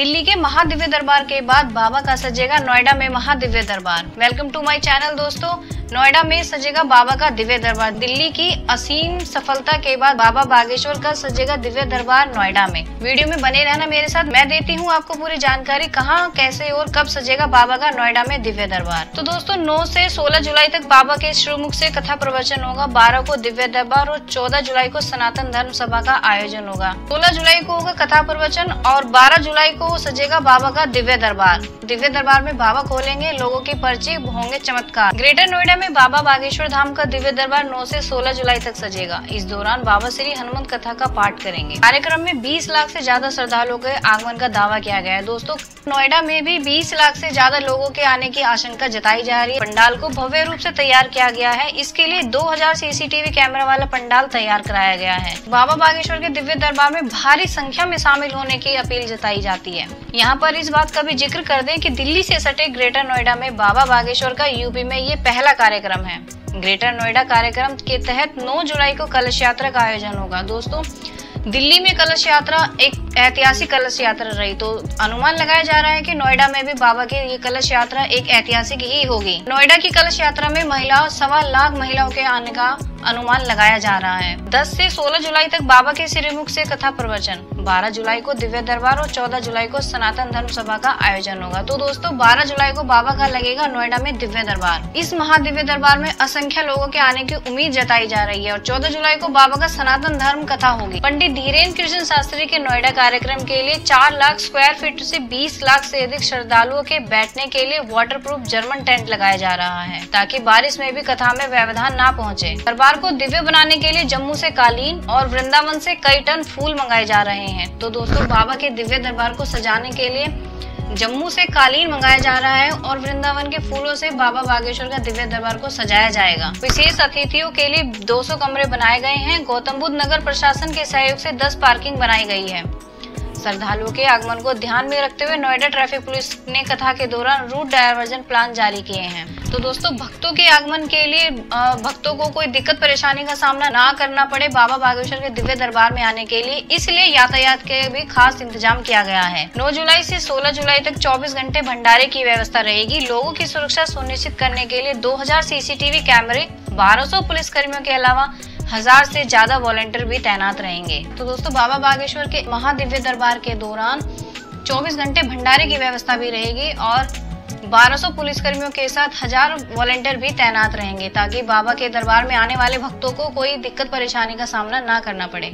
दिल्ली के महादिव्य दरबार के बाद बाबा का सजेगा नोएडा में महादिव्य दरबार। वेलकम टू माय चैनल दोस्तों। नोएडा में सजेगा बाबा का दिव्य दरबार। दिल्ली की असीम सफलता के बाद बाबा बागेश्वर का सजेगा दिव्य दरबार नोएडा में। वीडियो में बने रहना मेरे साथ। मैं देती हूँ आपको पूरी जानकारी कहाँ, कैसे और कब सजेगा बाबा का नोएडा में दिव्य दरबार। तो दोस्तों 9 से 16 जुलाई तक बाबा के श्रीमुख से कथा प्रवचन होगा। 12 को दिव्य दरबार और 14 जुलाई को सनातन धर्म सभा का आयोजन होगा। 16 जुलाई को होगा कथा प्रवचन और 12 जुलाई को सजेगा बाबा का दिव्य दरबार। दिव्य दरबार में बाबा खोलेंगे, लोगों की पर्ची होंगे चमत्कार। ग्रेटर नोएडा में बाबा बागेश्वर धाम का दिव्य दरबार 9 से 16 जुलाई तक सजेगा। इस दौरान बाबा श्री हनुमंत कथा का पाठ करेंगे। कार्यक्रम में 20 लाख से ज़्यादा श्रद्धालुओं के आगमन का दावा किया गया है। दोस्तों, नोएडा में भी 20 लाख से ज़्यादा लोगों के आने की आशंका जताई जा रही है। पंडाल को भव्य रूप से तैयार किया गया है। इसके लिए 2000 सीसीटीवी कैमरा वाला पंडाल तैयार कराया गया है। बाबा बागेश्वर के दिव्य दरबार में भारी संख्या में शामिल होने की अपील जताई जाती है। यहाँ पर इस बात का भी ज़िक्र कर दें कि दिल्ली से सटे ग्रेटर नोएडा में बाबा बागेश्वर का यूपी में ये पहला कार्यक्रम है। ग्रेटर नोएडा कार्यक्रम के तहत 9 जुलाई को कलश यात्रा का आयोजन होगा। दोस्तों, दिल्ली में कलश यात्रा एक ऐतिहासिक कलश यात्रा रही तो अनुमान लगाया जा रहा है कि नोएडा में भी बाबा की ये कलश यात्रा एक ऐतिहासिक ही होगी। नोएडा की कलश यात्रा में महिलाओं, सवा लाख महिलाओं के आने का अनुमान लगाया जा रहा है। 10 से 16 जुलाई तक बाबा के श्रीमुख से कथा प्रवचन। 12 जुलाई को दिव्य दरबार और 14 जुलाई को सनातन धर्म सभा का आयोजन होगा। तो दोस्तों 12 जुलाई को बाबा का लगेगा नोएडा में दिव्य दरबार। इस महादिव्य दरबार में असंख्य लोगों के आने की उम्मीद जताई जा रही है और चौदह जुलाई को बाबा का सनातन धर्म कथा होगी। पंडित धीरेन्द्र कृष्ण शास्त्री के नोएडा कार्यक्रम के लिए चार लाख स्क्वायर फीट ऐसी बीस लाख ऐसी अधिक श्रद्धालुओं के बैठने के लिए वाटर जर्मन टेंट लगाया जा रहा है, ताकि बारिश में भी कथा में व्यवधान न पहुँचे। दरबार को दिव्य बनाने के लिए जम्मू ऐसी कालीन और वृंदावन ऐसी कई टन फूल मंगाए जा रहे हैं। तो दोस्तों, बाबा के दिव्य दरबार को सजाने के लिए जम्मू से कालीन मंगाया जा रहा है और वृंदावन के फूलों से बाबा बागेश्वर का दिव्य दरबार को सजाया जाएगा। विशेष अतिथियों के लिए 200 कमरे बनाए गए हैं। गौतम बुद्ध नगर प्रशासन के सहयोग से 10 पार्किंग बनाई गई है। श्रद्धालुओं के आगमन को ध्यान में रखते हुए नोएडा ट्रैफ़िक पुलिस ने कथा के दौरान रूट डायवर्जन प्लान जारी किए हैं। तो दोस्तों, भक्तों के आगमन के लिए भक्तों को कोई दिक्कत, परेशानी का सामना ना करना पड़े बाबा बागेश्वर के दिव्य दरबार में आने के लिए। इसलिए यातायात के भी खास इंतज़ाम किया गया है। 9 जुलाई से 16 जुलाई तक 24 घंटे भंडारे की व्यवस्था रहेगी। लोगों की सुरक्षा सुनिश्चित करने के लिए 2000 सीसीटीवी कैमरे 1200 पुलिस कर्मियों के अलावा हज़ार से ज़्यादा वॉलेंटियर भी तैनात रहेंगे। तो दोस्तों, बाबा बागेश्वर के महादिव्य दरबार के दौरान 24 घंटे भंडारे की व्यवस्था भी रहेगी और 1200 पुलिसकर्मियों के साथ हज़ार वॉलेंटियर भी तैनात रहेंगे, ताकि बाबा के दरबार में आने वाले भक्तों को कोई दिक्कत, परेशानी का सामना ना करना पड़े।